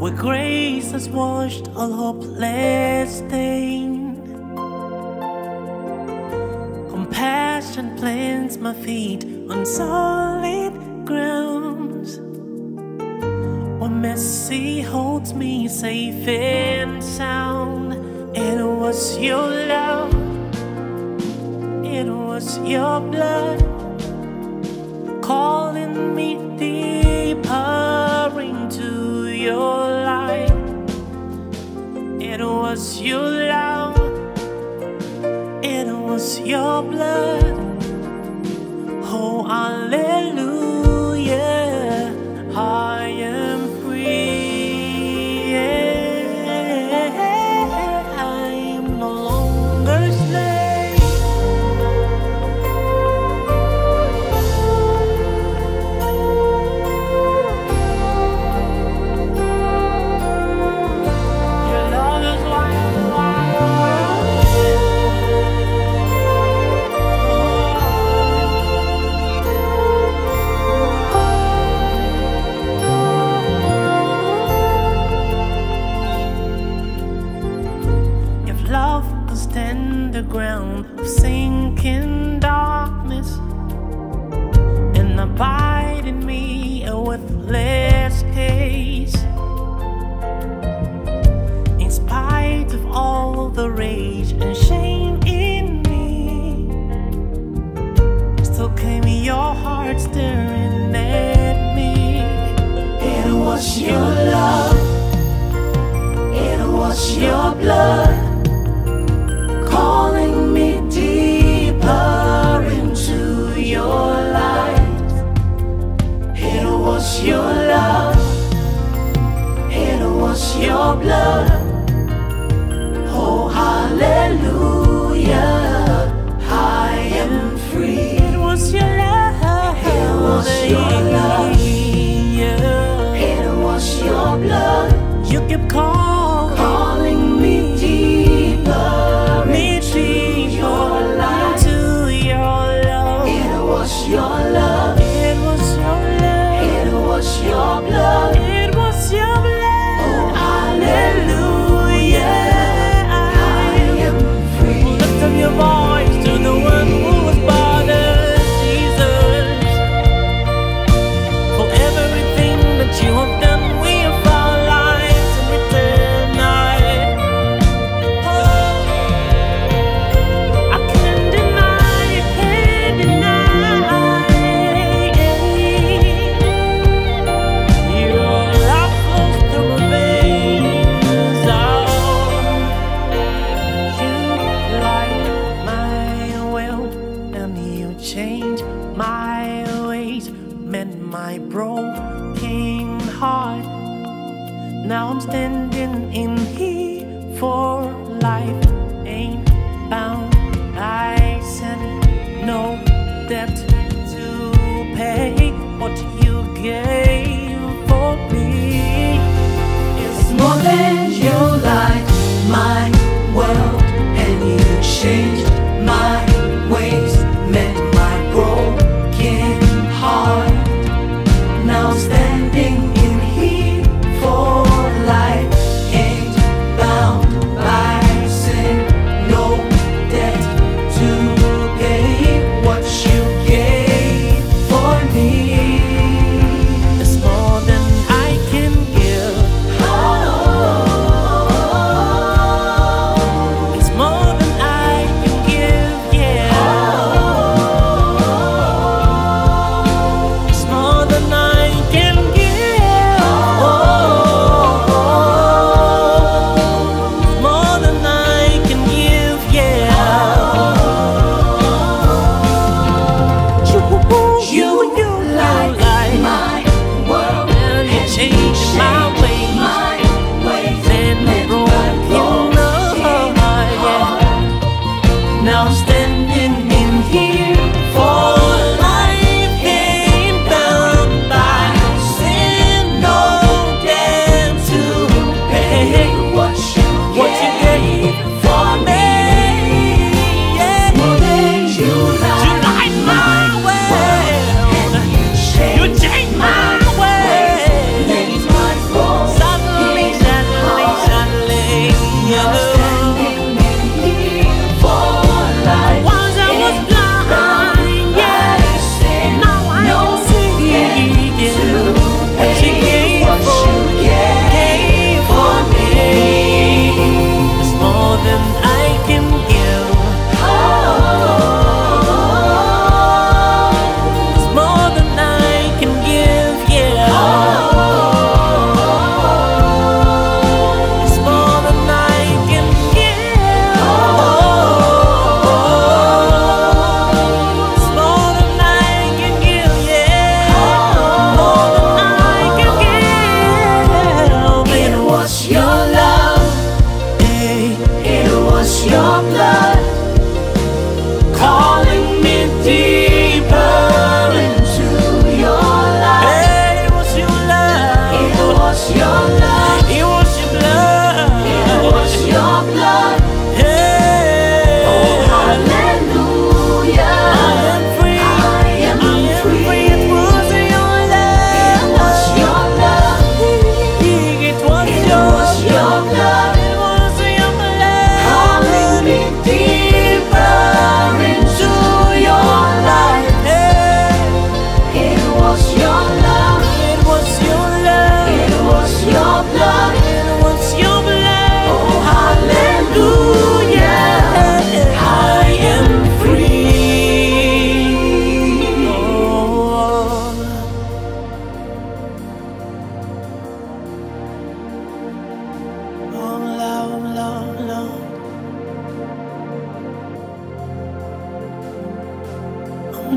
where grace has washed all hopeless stain. Compassion plants my feet on solid ground. where mercy holds me safe and sound. It was your love, it was your blood calling me deeper into your light It was your love. It was your blood. Oh, hallelujah.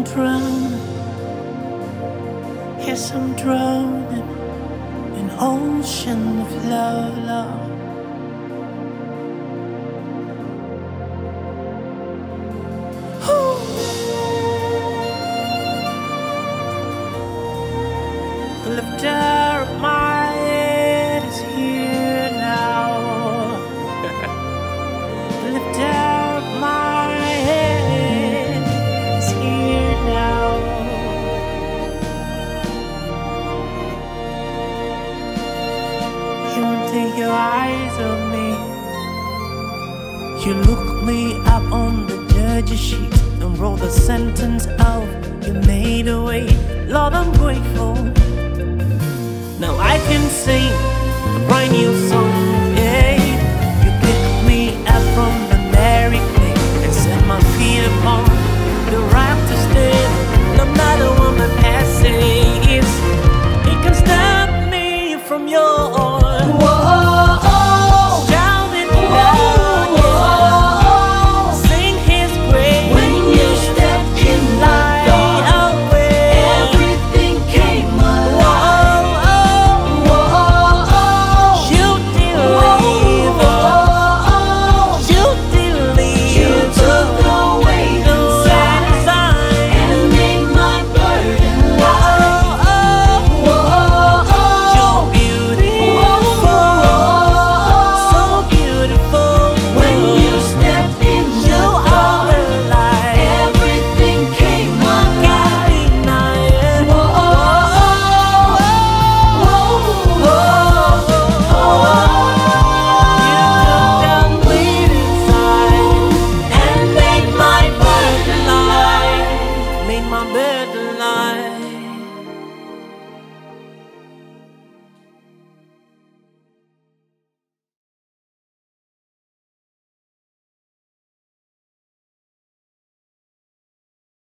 I'm. Yes, I'm drowning in ocean of love, love. And roll the sentence out. You made a way, Lord, I'm grateful. Now I can sing a brand new song